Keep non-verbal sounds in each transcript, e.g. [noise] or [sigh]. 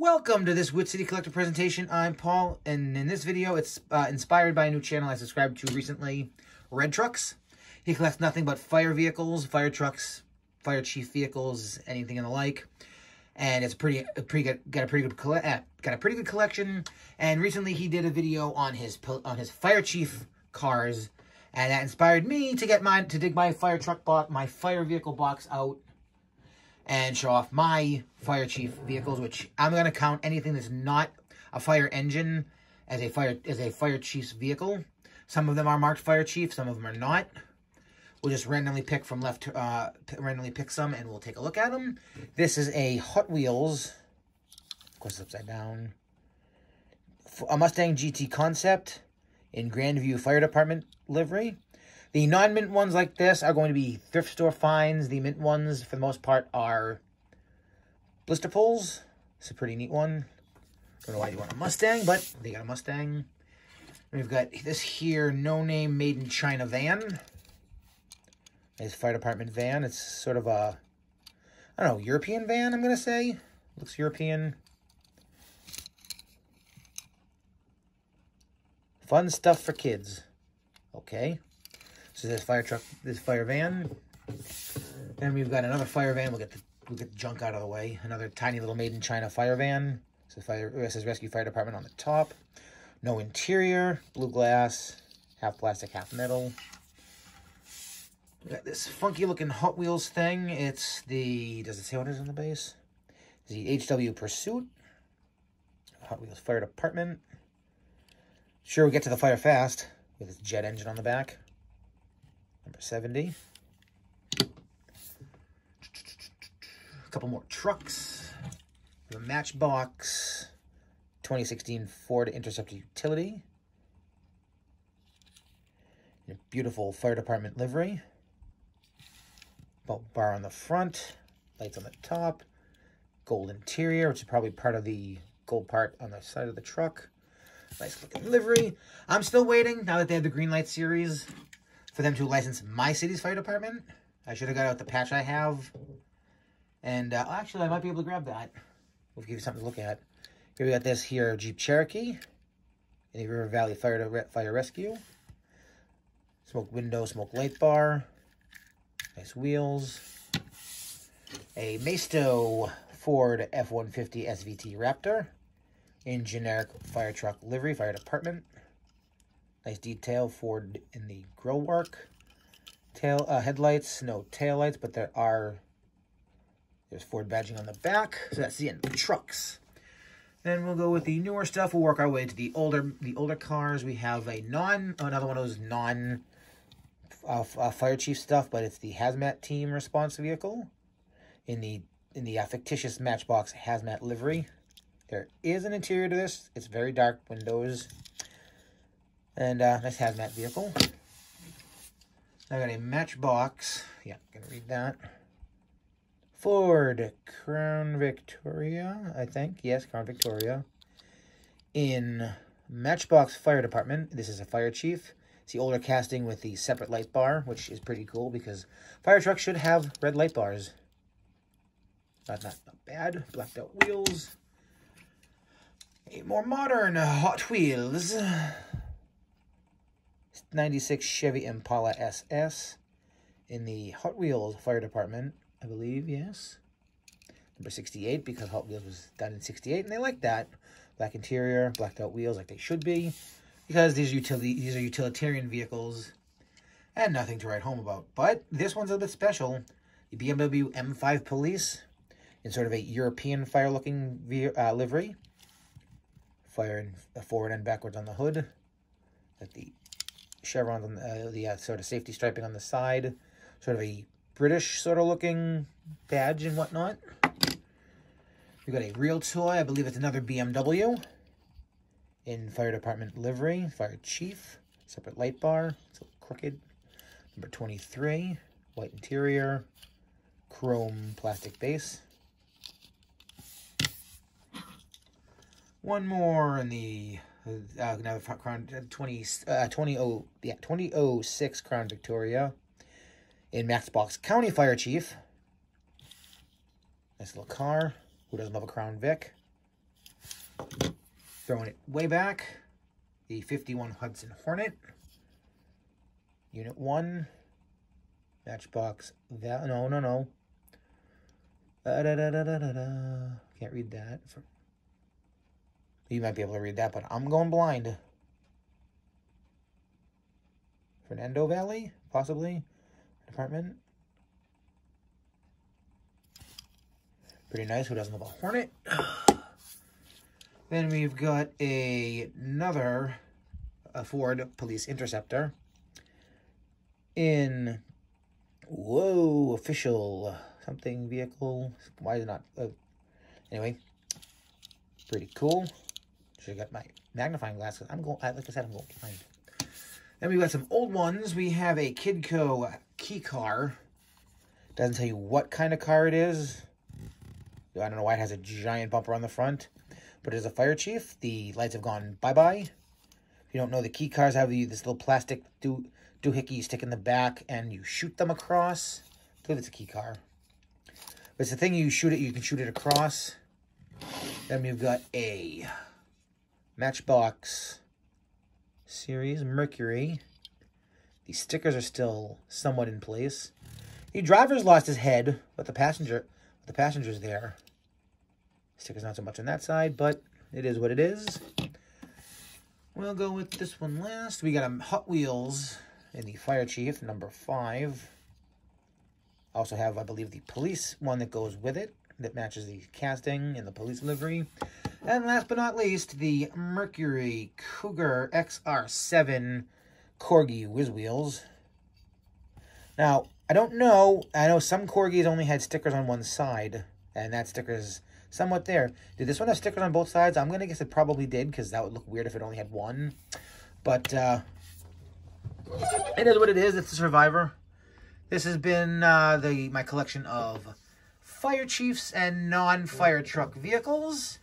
Welcome to this WitchCity Collector presentation. I'm Paul, and in this video, it's uh, inspired by a new channel I subscribed to recently, Red Trucks. He collects nothing but fire vehicles, fire trucks, fire chief vehicles, anything and the like. And it's pretty, a pretty good, got a pretty good, uh, got a pretty good collection. And recently, he did a video on his on his fire chief cars, and that inspired me to get mine to dig my fire truck box, my fire vehicle box out and show off my fire chief vehicles, which I'm going to count anything that's not a fire engine as a fire as a fire chief's vehicle. Some of them are marked fire chief, some of them are not. We'll just randomly pick from left, to, uh, randomly pick some, and we'll take a look at them. This is a Hot Wheels, of course it's upside down, a Mustang GT Concept in Grandview Fire Department livery. The non-mint ones like this are going to be thrift store finds. The mint ones, for the most part, are blister pulls. It's a pretty neat one. Don't know why you want a Mustang, but they got a Mustang. We've got this here, no-name made in China van. Nice fire department van. It's sort of a, I don't know, European van, I'm going to say. Looks European. Fun stuff for kids. Okay. So this fire truck, this fire van. Then we've got another fire van. We'll get the we'll get the junk out of the way. Another tiny little made in China fire van. So fire it says Rescue Fire Department on the top. No interior, blue glass, half plastic, half metal. We got this funky looking Hot Wheels thing. It's the does it say what is on the base? It's the HW Pursuit. Hot Wheels Fire Department. Sure, we get to the fire fast with this jet engine on the back 70. A couple more trucks. The Matchbox 2016 Ford Interceptor Utility. Beautiful fire department livery. Bolt bar on the front, lights on the top, gold interior, which is probably part of the gold part on the side of the truck. Nice looking livery. I'm still waiting, now that they have the Green Light series, for them to license my city's fire department. I should have got out the patch I have. And uh, actually, I might be able to grab that. We'll give you something to look at. Here we got this here Jeep Cherokee. The River Valley Fire, Re Fire Rescue. Smoke window, smoke light bar. Nice wheels. A Maisto Ford F-150 SVT Raptor. In generic fire truck livery, fire department. Nice detail Ford in the grill work. Tail uh, headlights, no tail lights, but there are there's Ford badging on the back. So that's the end of the trucks. Then we'll go with the newer stuff. We'll work our way to the older the older cars. We have a non another one of those non uh, uh, fire chief stuff, but it's the hazmat team response vehicle in the in the uh, fictitious Matchbox hazmat livery. There is an interior to this. It's very dark windows. And uh, nice hazmat vehicle. I got a Matchbox. Yeah, gonna read that. Ford Crown Victoria, I think. Yes, Crown Victoria. In Matchbox Fire Department. This is a fire chief. It's the older casting with the separate light bar, which is pretty cool because fire trucks should have red light bars. Not, not, not bad. Blacked out wheels. A more modern Hot Wheels. 96 Chevy Impala SS in the Hot Wheels Fire Department, I believe, yes. Number 68 because Hot Wheels was done in 68 and they like that. Black interior, blacked out wheels like they should be because these, utility, these are utilitarian vehicles and nothing to write home about. But this one's a bit special. The BMW M5 Police in sort of a European fire-looking uh, livery. Fire forward and backwards on the hood. Like the chevrons on the, uh, the uh, sort of safety striping on the side. Sort of a British sort of looking badge and whatnot. We've got a Realtoy. I believe it's another BMW in fire department livery. Fire chief. Separate light bar. It's a little crooked. Number 23. White interior. Chrome plastic base. One more in the uh, now Crown uh, 20, uh, 20, oh, yeah, 2006 Crown Victoria in Matchbox County Fire Chief. Nice little car. Who doesn't love a Crown Vic? Throwing it way back. The 51 Hudson Hornet. Unit 1. Matchbox. That, no, no, no. Da, da, da, da, da, da, da. Can't read that. You might be able to read that, but I'm going blind. Fernando Valley, possibly. Department. Pretty nice. Who doesn't love a Hornet? [sighs] then we've got a, another a Ford Police Interceptor in, whoa, official something vehicle. Why is it not? Uh, anyway, pretty cool. Should have got my magnifying glass. I'm going, like I said, I'm going blind. Then we've got some old ones. We have a Kidco key car. Doesn't tell you what kind of car it is. I don't know why it has a giant bumper on the front. But as a fire chief, the lights have gone bye-bye. If you don't know, the key cars have this little plastic do doohickey you stick in the back and you shoot them across. I believe it's a key car. But it's the thing you shoot it, you can shoot it across. Then we've got a Matchbox series, Mercury. The stickers are still somewhat in place. The driver's lost his head, but the passenger the passenger's there. Stickers not so much on that side, but it is what it is. We'll go with this one last. We got a Hot Wheels in the Fire Chief, number five. Also have, I believe, the police one that goes with it, that matches the casting and the police livery. And last but not least, the Mercury Cougar XR7 Corgi Whiz Wheels. Now, I don't know. I know some Corgis only had stickers on one side, and that sticker is somewhat there. Did this one have stickers on both sides? I'm going to guess it probably did, because that would look weird if it only had one. But, uh, it is what it is. It's a Survivor. This has been uh, the my collection of fire chiefs and non-fire truck vehicles.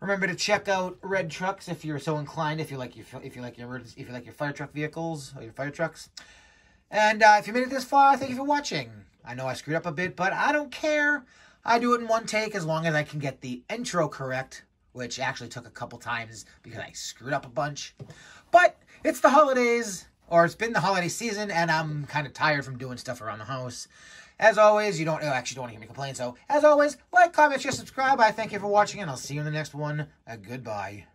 Remember to check out Red Trucks if you're so inclined. If you like your if you like your if you like your fire truck vehicles or your fire trucks. And uh, if you made it this far, thank you for watching. I know I screwed up a bit, but I don't care. I do it in one take as long as I can get the intro correct, which actually took a couple times because I screwed up a bunch. But it's the holidays, or it's been the holiday season, and I'm kind of tired from doing stuff around the house. As always, you don't oh, actually don't want to hear me complain. So, as always, like, comment, share, subscribe. I thank you for watching, and I'll see you in the next one. Uh, goodbye.